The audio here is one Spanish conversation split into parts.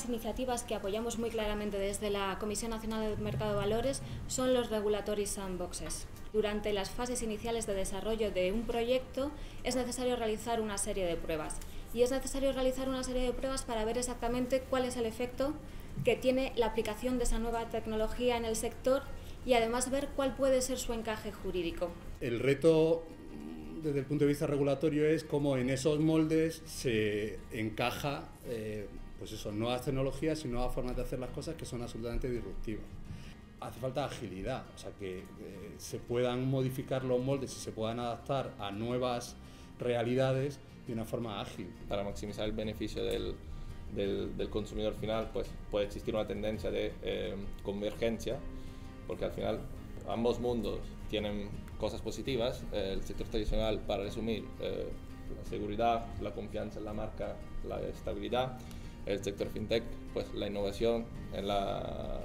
las iniciativas que apoyamos muy claramente desde la Comisión Nacional del Mercado de Valores son los regulatory sandboxes. Durante las fases iniciales de desarrollo de un proyecto es necesario realizar una serie de pruebas y es necesario realizar una serie de pruebas para ver exactamente cuál es el efecto que tiene la aplicación de esa nueva tecnología en el sector y además ver cuál puede ser su encaje jurídico. El reto desde el punto de vista regulatorio es cómo en esos moldes se encaja eh, pues eso, nuevas tecnologías y nuevas formas de hacer las cosas que son absolutamente disruptivas. Hace falta agilidad, o sea, que eh, se puedan modificar los moldes y se puedan adaptar a nuevas realidades de una forma ágil. Para maximizar el beneficio del, del, consumidor final, pues puede existir una tendencia de eh, convergencia, porque al final ambos mundos tienen cosas positivas. el sector tradicional, para resumir, eh, la seguridad, la confianza en la marca, la estabilidad. El sector fintech, pues la innovación en la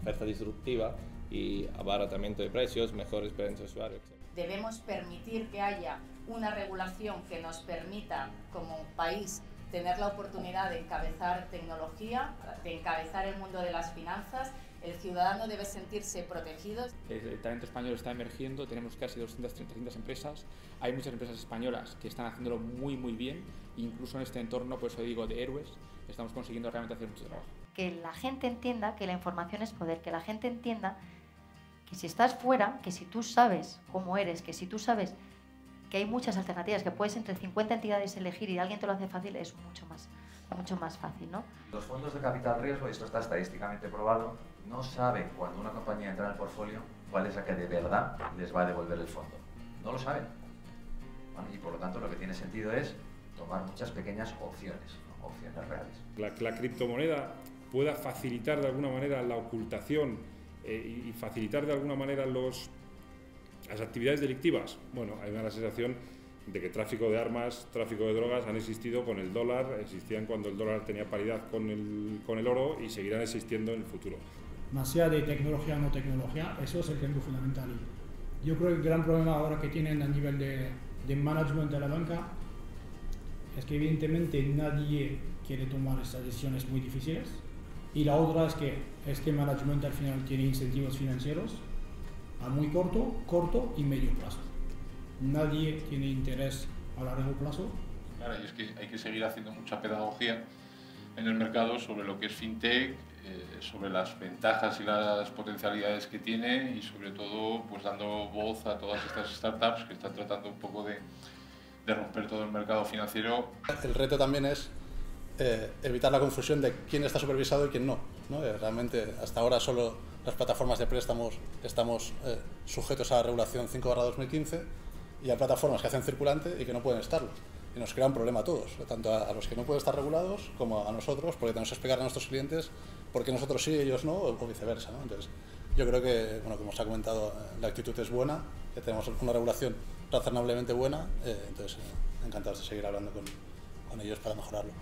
oferta disruptiva y abaratamiento de precios, mejor experiencia de usuario, etc. Debemos permitir que haya una regulación que nos permita como país tener la oportunidad de encabezar tecnología, de encabezar el mundo de las finanzas. El ciudadano debe sentirse protegido. El talento español está emergiendo, tenemos casi 230 empresas. Hay muchas empresas españolas que están haciéndolo muy, muy bien. Incluso en este entorno, por eso digo, de héroes, estamos consiguiendo realmente hacer mucho trabajo. Que la gente entienda que la información es poder, que la gente entienda que si estás fuera, que si tú sabes cómo eres, que si tú sabes que hay muchas alternativas, que puedes entre 50 entidades elegir y alguien te lo hace fácil, es mucho más, mucho más fácil, ¿no? Los fondos de capital riesgo, y esto está estadísticamente probado, no saben cuando una compañía entra en el portfolio cuál es la que de verdad les va a devolver el fondo. No lo saben. Y por lo tanto lo que tiene sentido es tomar muchas pequeñas opciones, opciones reales. La, la criptomoneda pueda facilitar de alguna manera la ocultación eh, y facilitar de alguna manera los, las actividades delictivas. Bueno, hay una sensación de que tráfico de armas, tráfico de drogas han existido con el dólar, existían cuando el dólar tenía paridad con el, con el oro y seguirán existiendo en el futuro. Más allá de tecnología o no tecnología, eso es el tema fundamental. Yo creo que el gran problema ahora que tienen a nivel de, de management de la banca es que evidentemente nadie quiere tomar estas decisiones muy difíciles y la otra es que este management al final tiene incentivos financieros a muy corto, corto y medio plazo. Nadie tiene interés a largo plazo. Claro, y es que hay que seguir haciendo mucha pedagogía en el mercado sobre lo que es fintech, sobre las ventajas y las potencialidades que tiene y sobre todo pues dando voz a todas estas startups que están tratando un poco de, romper todo el mercado financiero. El reto también es eh, evitar la confusión de quién está supervisado y quién no. ¿no? Eh, realmente hasta ahora solo las plataformas de préstamos estamos eh, sujetos a la regulación 5-2015 y hay plataformas que hacen circulante y que no pueden estarlo. Y nos crea un problema a todos, tanto a, los que no pueden estar regulados como a nosotros, porque tenemos que explicar a nuestros clientes por qué nosotros sí, ellos no, o, viceversa. ¿no? Entonces, yo creo que, bueno, como os ha comentado, la actitud es buena, que tenemos una regulación razonablemente buena, entonces encantados de seguir hablando con, con ellos para mejorarlo.